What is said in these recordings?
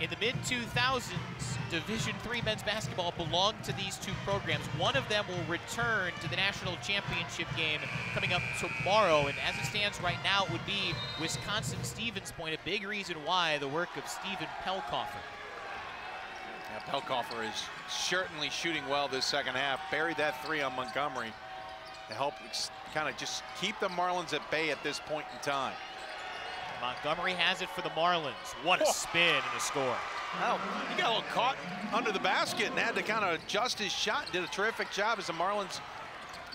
In the mid-2000s, Division III men's basketball belonged to these two programs. One of them will return to the national championship game coming up tomorrow. And as it stands right now, it would be Wisconsin-Stevens Point, a big reason why the work of Stephen Pelkoffer. Yeah, Pelkoffer is certainly shooting well this second half. Buried that three on Montgomery to help kind of just keep the Marlins at bay at this point in time. Montgomery has it for the Marlins. What a oh. spin and a score. Well, he got a little caught under the basket and had to kind of adjust his shot. And did a terrific job as the Marlins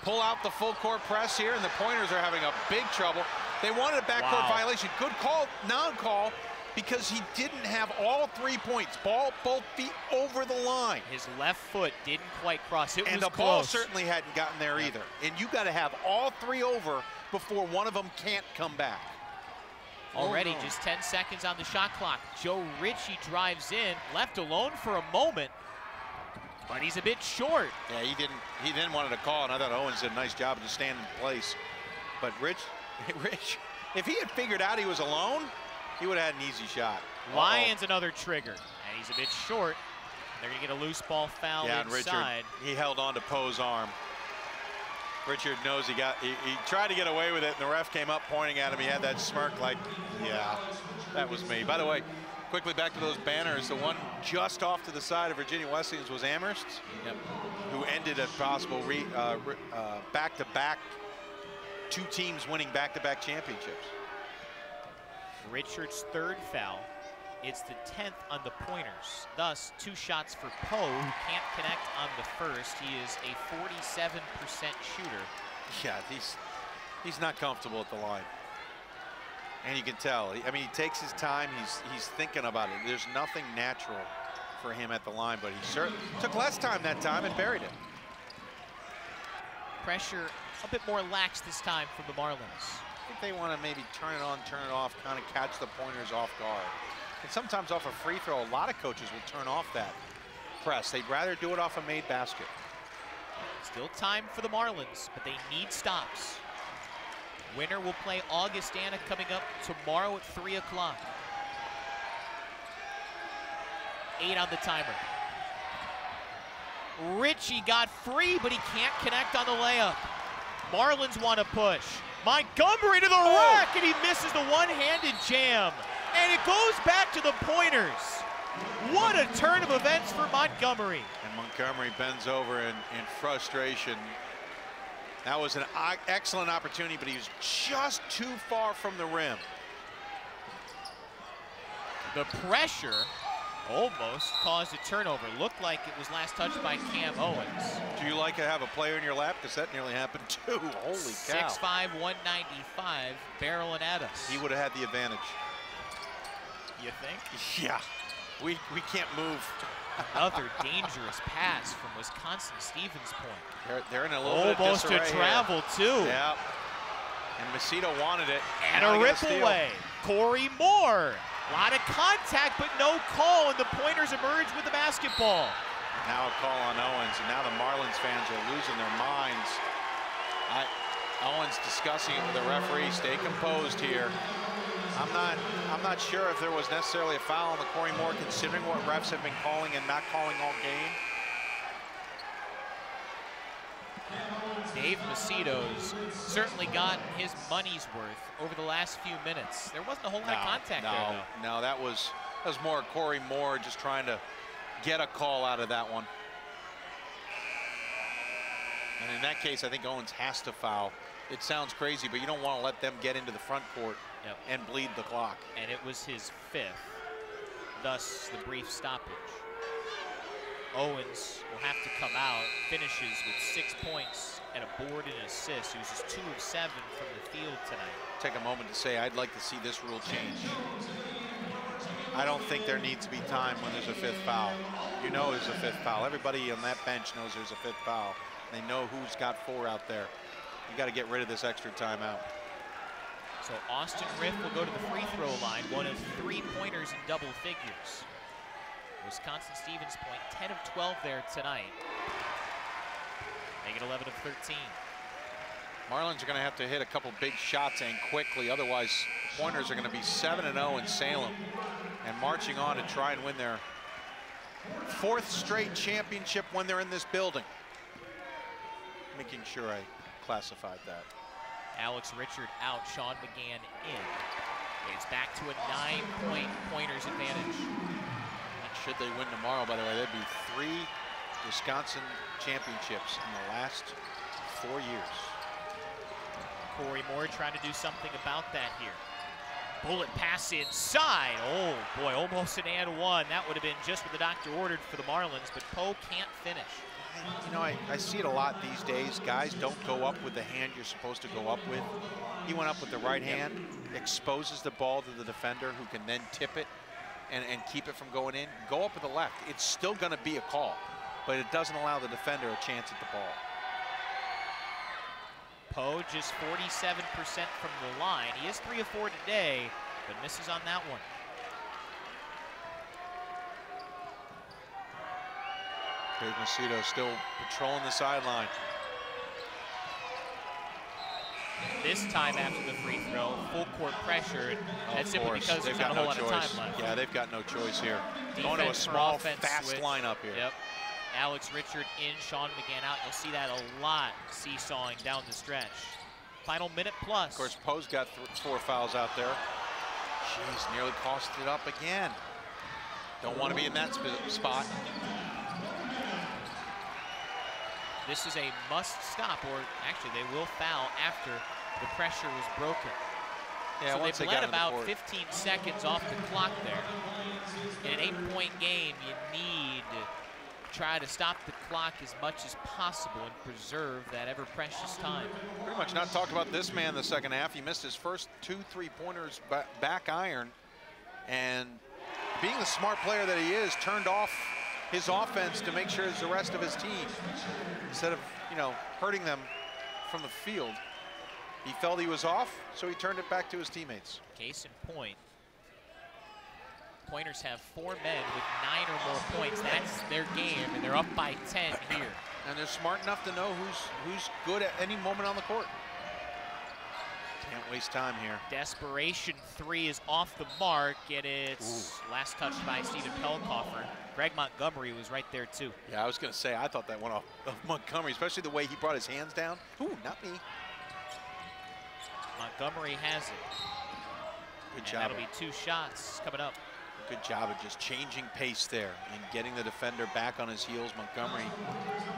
pull out the full court press here, and the Pointers are having a big trouble. They wanted a backcourt wow. violation. Good call, non-call, because he didn't have all three points. Ball both feet over the line. His left foot didn't quite cross. It and was the close. ball certainly hadn't gotten there either. And you got to have all three over before one of them can't come back. Already oh, no. just 10 seconds on the shot clock. Joe Ritchie drives in, left alone for a moment, but he's a bit short. Yeah, he didn't he didn't want to call, and I thought Owens did a nice job of just standing in place. But Rich, Rich, if he had figured out he was alone, he would have had an easy shot. Lions uh -oh. another trigger, and he's a bit short. They're gonna get a loose ball foul yeah, inside. and Richard, he held on to Poe's arm. Richard knows he got, he, he, tried to get away with it, and the ref came up pointing at him. He had that smirk like, yeah, that was me. By the way, quickly back to those banners. The one just off to the side of Virginia Wesleyans was Amherst, yep. who ended a possible back-to-back, uh, -back, two teams winning back-to-back -back championships. Richard's third foul. It's the 10th on the pointers. Thus, two shots for Poe, who can't connect on the first. He is a 47% shooter. Yeah, he's, he's not comfortable at the line. And you can tell. I mean, he takes his time. He's, he's thinking about it. There's nothing natural for him at the line, but he certainly took less time that time and buried it. Pressure a bit more lax this time from the Marlins. I think they want to maybe turn it on, turn it off, kind of catch the pointers off guard. And sometimes off a free throw, a lot of coaches will turn off that press. They'd rather do it off a made basket. Still time for the Marlins, but they need stops. Winner will play Augustana coming up tomorrow at 3 o'clock. Eight on the timer. Richie got free, but he can't connect on the layup. Marlins want to push. Montgomery to the oh. rack, and he misses the one-handed jam and it goes back to the pointers. What a turn of events for Montgomery. And Montgomery bends over in, in frustration. That was an excellent opportunity, but he was just too far from the rim. The pressure almost caused a turnover. Looked like it was last touched by Cam Owens. Do you like to have a player in your lap? Because that nearly happened too. Holy cow. 6'5", 195, barreling at us. He would have had the advantage you think? Yeah. We, we can't move. Another dangerous pass from Wisconsin Stevens Point. They're, they're in a little Almost bit to travel, here. too. Yeah. And Macedo wanted it. And a rip away. Corey Moore. A lot of contact, but no call, and the Pointers emerge with the basketball. Now a call on Owens, and now the Marlins fans are losing their minds. I, Owens discussing it with the referee. Stay composed here. I'm not I'm not sure if there was necessarily a foul on the Corey Moore considering what refs have been calling and not calling all game. Dave Macedo's certainly got his money's worth over the last few minutes. There wasn't a whole lot no, of contact no, there, though. No, that was, that was more Corey Moore just trying to get a call out of that one. And in that case, I think Owens has to foul. It sounds crazy, but you don't want to let them get into the front court yep. and bleed the clock. And it was his fifth, thus the brief stoppage. Owens will have to come out, finishes with six points and a board and assist. He was just two of seven from the field tonight. Take a moment to say I'd like to see this rule change. I don't think there needs to be time when there's a fifth foul. You know there's a fifth foul. Everybody on that bench knows there's a fifth foul. They know who's got four out there. You got to get rid of this extra timeout. So Austin Ryf will go to the free throw line, one of three pointers in double figures. Wisconsin Stevens Point, 10 of 12 there tonight. Make it 11 of 13. Marlins are going to have to hit a couple big shots and quickly. Otherwise, Pointers are going to be 7-0 in Salem and marching on to try and win their fourth straight championship when they're in this building. Making sure I classified that. Alex Richard out, Sean McGann in. It's back to a nine-point Pointers advantage. And Should they win tomorrow, by the way, there'd be three Wisconsin championships in the last four years. Corey Moore trying to do something about that here. Bullet pass inside. Oh boy, almost an and one. That would have been just what the doctor ordered for the Marlins, but Poe can't finish. You know, I, I see it a lot these days. Guys don't go up with the hand you're supposed to go up with. He went up with the right hand, exposes the ball to the defender who can then tip it and, and keep it from going in. Go up with the left. It's still going to be a call, but it doesn't allow the defender a chance at the ball. Poe just 47% from the line. He is 3 of 4 today, but misses on that one. Craig Macedo still patrolling the sideline. This time after the free throw, full court pressure. Oh, that's simply because they've got a whole no lot choice. of time left. Yeah, they've got no choice here. Defense Going to a small, fast switch. lineup here. Yep. Alex Richard in, Sean McGann out. You'll see that a lot seesawing down the stretch. Final minute plus. Of course, Poe's got four fouls out there. She's nearly cost it up again. Don't want to be in that spot. This is a must stop, or actually they will foul after the pressure was broken. Yeah, so once they they bled about before- 15 seconds off the clock there. In an eight-point game, you need to try to stop the clock as much as possible and preserve that ever-precious time. Pretty much not talked about this man the second half. He missed his first two three-pointers back iron. And being the smart player that he is, turned off his offense to make sure it's the rest of his team. Instead of, you know, hurting them from the field. He felt he was off, so he turned it back to his teammates. Case in point, Pointers have four men with nine or more points. That's their game, and they're up by 10 here. And they're smart enough to know who's who's good at any moment on the court. Can't waste time here. Desperation three is off the mark, and it's last touched by Stephen Pelkoffer. Greg Montgomery was right there, too. Yeah, I was going to say, I thought that went off of Montgomery, especially the way he brought his hands down. Ooh, not me. Montgomery has it. Good And job. that'll be two shots coming up. Good job of just changing pace there and getting the defender back on his heels. Montgomery,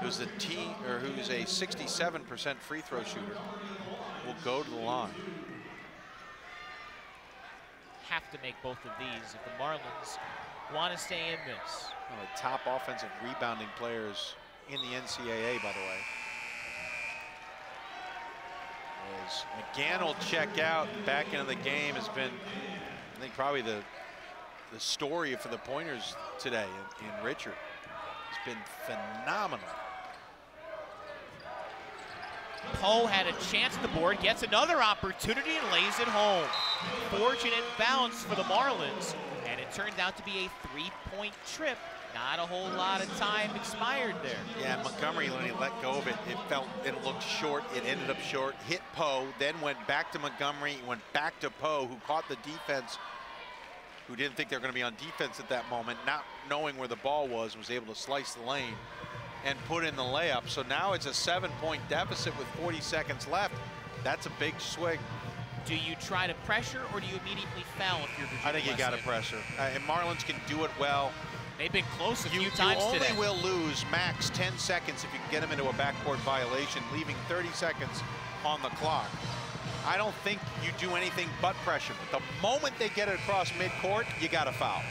who's a T or who's a 67% free throw shooter, will go to the line. Have to make both of these if the Marlins want to stay in this. One of the top offensive rebounding players in the NCAA, by the way. As McGann will check out, back into the game has been, I think, probably the the story for the Pointers today in, in Richard. It's been phenomenal. Poe had a chance at the board, gets another opportunity and lays it home. Fortunate bounce for the Marlins, it turned out to be a three-point trip. Not a whole lot of time expired there. Yeah, Montgomery, when he let go of it, it felt, it looked short. It ended up short, hit Poe, then went back to Montgomery, went back to Poe, who caught the defense, who didn't think they were going to be on defense at that moment, not knowing where the ball was, was able to slice the lane and put in the layup. So now it's a seven-point deficit with 40 seconds left. That's a big swing. Do you try to pressure, or do you immediately foul if you're Virginia I think you got to pressure. Uh, and Marlins can do it well. They've been close a You, few you times only today. will lose max 10 seconds if you can get them into a backcourt violation, leaving 30 seconds on the clock. I don't think you do anything but pressure. But the moment they get it across midcourt, you got to foul.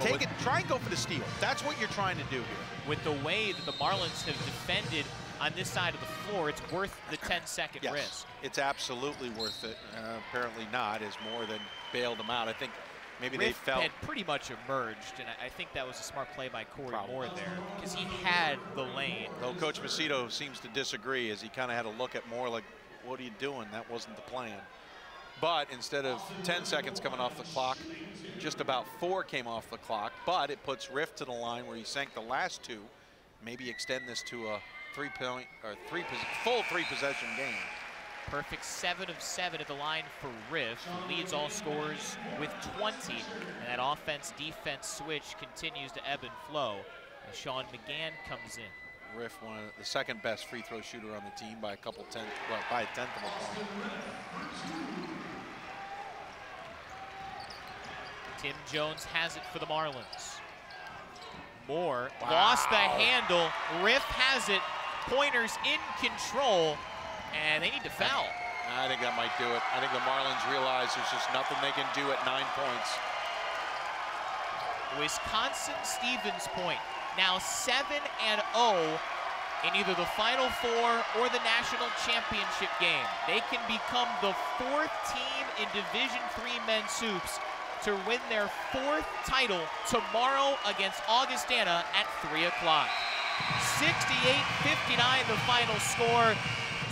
Take it, try and go for the steal. That's what you're trying to do here. With the way that the Marlins have defended on this side of the floor, it's worth the 10-second Yes, risk. it's absolutely worth it. Uh, apparently not, as more than bailed them out. I think maybe they Ryf felt had pretty much emerged, and I- think that was a smart play by Corey Probably. Moore there, because he had the lane. Though Coach Macedo seems to disagree as he kind of had to look at more like, what are you doing? That wasn't the plan. But instead of 10 seconds coming off the clock, just about four came off the clock. But it puts Ryf to the line where he sank the last two. Maybe extend this to a three-point or three full three-possession game. Perfect seven of seven at the line for Ryf, who leads all scorers with 20. And that offense-defense switch continues to ebb and flow as Sean McGann comes in. Ryf, one of the second best free throw shooter on the team by a couple tenth, well, by a tenth of a point. Tim Jones has it for the Marlins. Moore Wow. lost the handle. Ryf has it. Pointers in control, and they need to foul. I think that might do it. I think the Marlins realize there's just nothing they can do at nine points. Wisconsin Stevens Point now 7 and 0 in either the Final Four or the national championship game. They can become the fourth team in Division Three men's hoops to win their fourth title tomorrow against Augustana at 3 o'clock. 68-59 the final score.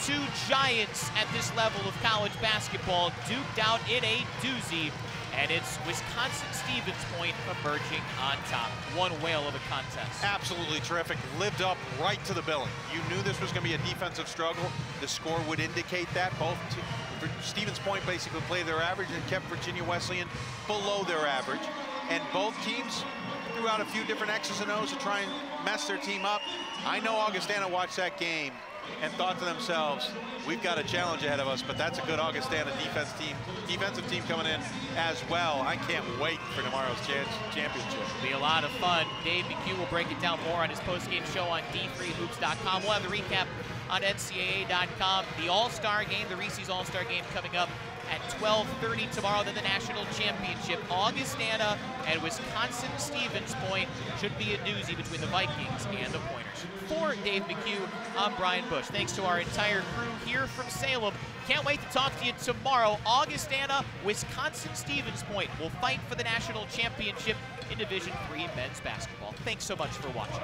Two giants at this level of college basketball duked out in a doozy. And it's Wisconsin Stevens Point emerging on top. One whale of a contest. Absolutely terrific. Lived up right to the billing. You knew this was going to be a defensive struggle. The score would indicate that. Both Stevens Point basically played their average and kept Virginia Wesleyan below their average. And both teams threw out a few different X's and O's to try and mess their team up. I know Augustana watched that game and thought to themselves, we've got a challenge ahead of us, but that's a good Augustana defense team, defensive team coming in as well. I can't wait for tomorrow's cha- championship. Be a lot of fun. Dave McHugh will break it down more on his postgame show on d3hoops.com. We'll have the recap on ncaa.com. The All-Star game, the Reese's All-Star game coming up at 12.30 tomorrow, then the national championship. Augustana and Wisconsin Stevens Point should be a doozy between the Vikings and the Pointers. For Dave McHugh, I'm Brian Boesch. Thanks to our entire crew here from Salem. Can't wait to talk to you tomorrow. Augustana, Wisconsin Stevens Point will fight for the national championship in Division Three men's basketball. Thanks so much for watching.